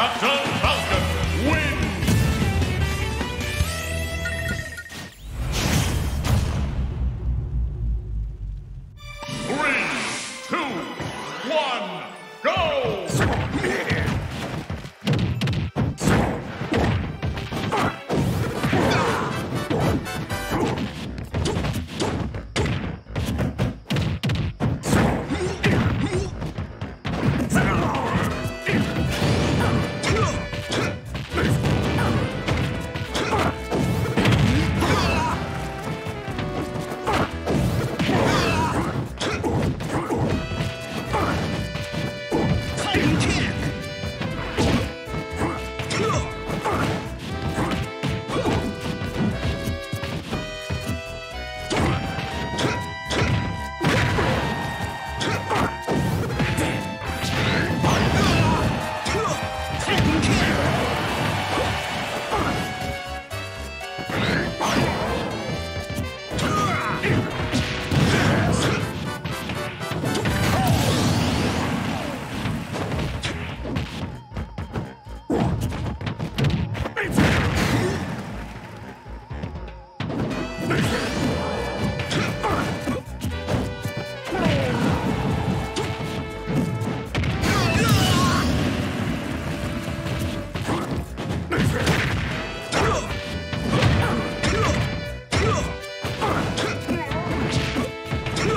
Captain Falcon.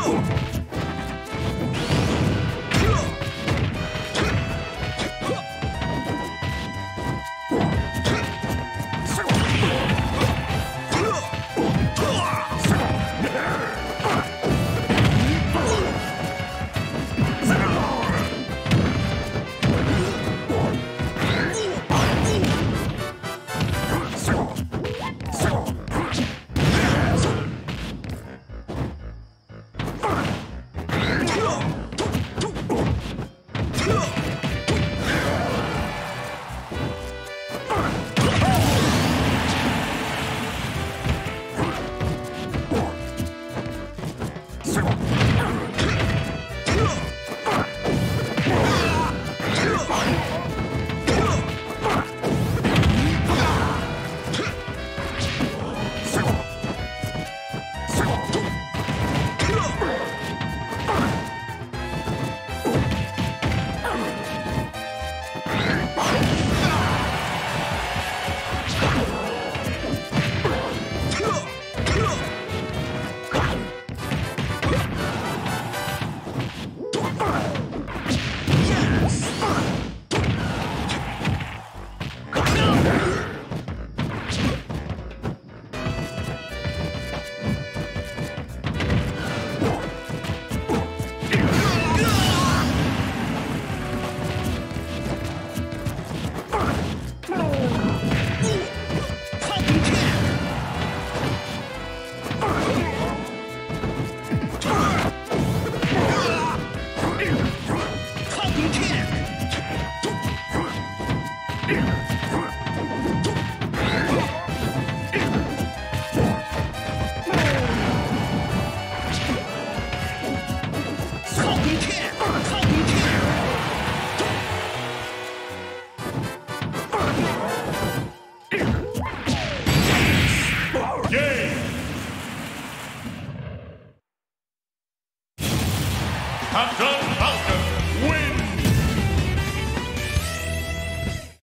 Go!